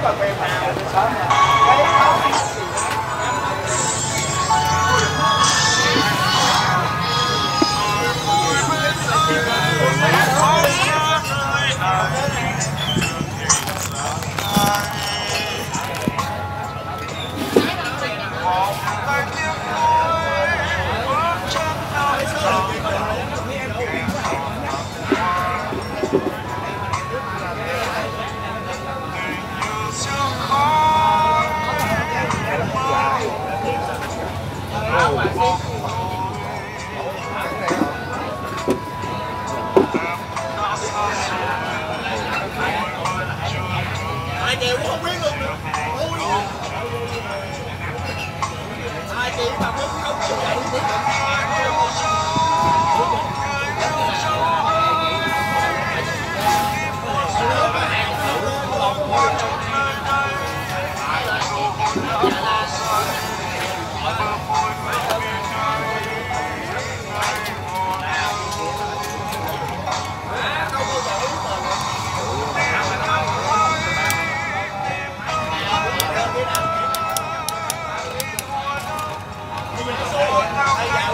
ai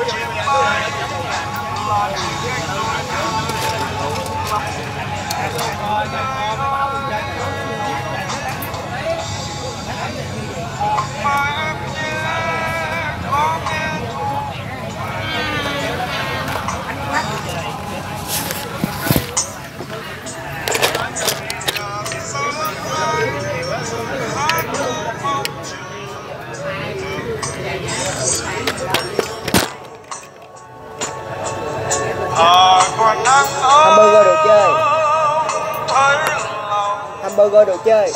Thank you. Hamburger đồ chơi.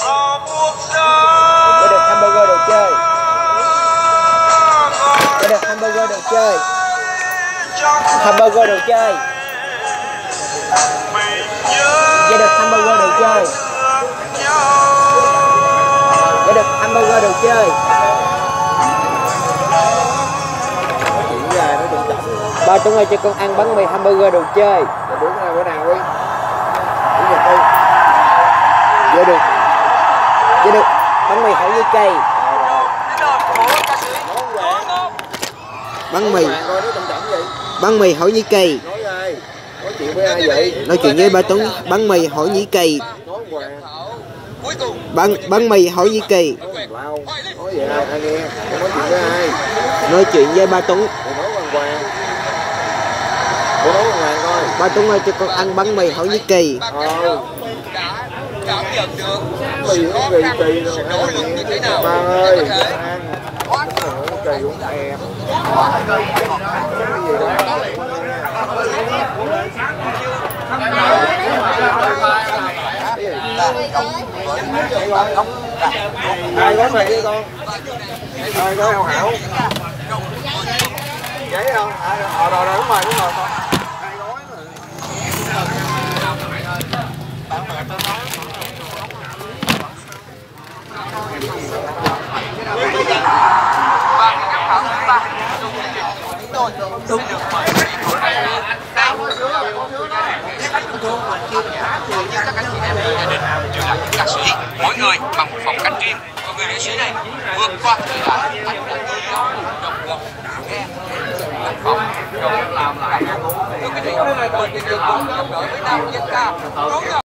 Có được hamburger đồ chơi. Có được hamburger đồ chơi. Hamburger đồ chơi. Có được hamburger đồ chơi. Có được hamburger đồ chơi. Ba chúng ơi, cho con ăn bánh mì hamburger đồ chơi. Bữa nào bữa nào đi. Vô được. Vô được. Bánh mì hỏi với cây Bánh mì Bánh mì hỏi nhĩ cây nói chuyện với ai vậy Nói chuyện với ba Tuấn. Bánh mì hỏi nhĩ cây Bánh, bánh mì hỏi nhĩ cây nói chuyện với ba Tuấn. Ba Tuấn ơi cho con ăn bánh mì hỏi nhĩ cây cảm nhận được mì nó kỳ kỳ rồi ai nghe ba ơi ăn nó kỳ cũng thèm cái gì đó ai gói mì đi con. Ai gói hảo giấy không? Ờ rồi rồi đúng rồi đúng rồi con ca sĩ mỗi người bằng một phong cách riêng của người nghệ sĩ này vượt qua thời đại anh đã đó dấu một lập nghe tác phẩm rồi làm lại thưa quý vị mời quý vị cùng gặp gỡ với nam dân ca